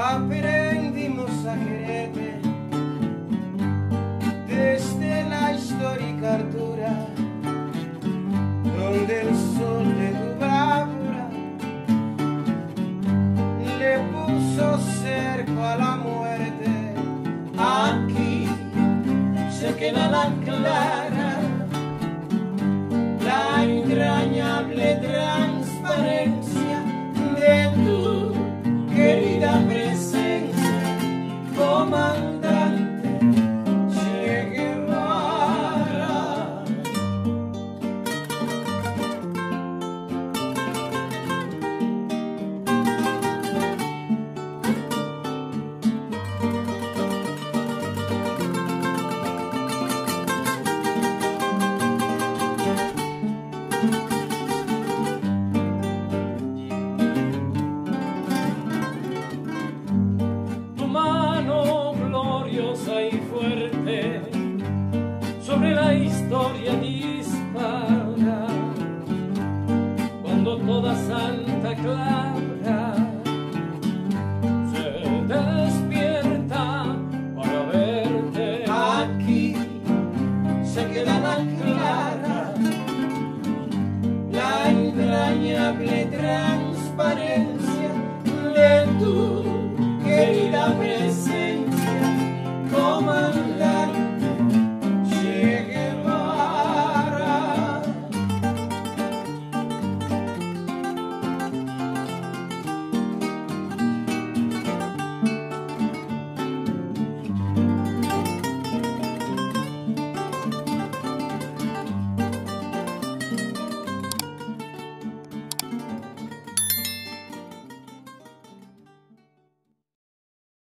aprendimos a quererte. Desde la histórica altura donde el sol de tu bravura le puso cerco a la muerte. Aquí se queda la clara y fuerte sobre la historia dispara. Cuando toda Santa Clara se despierta para verte aquí se queda más clara. La entrañable transparencia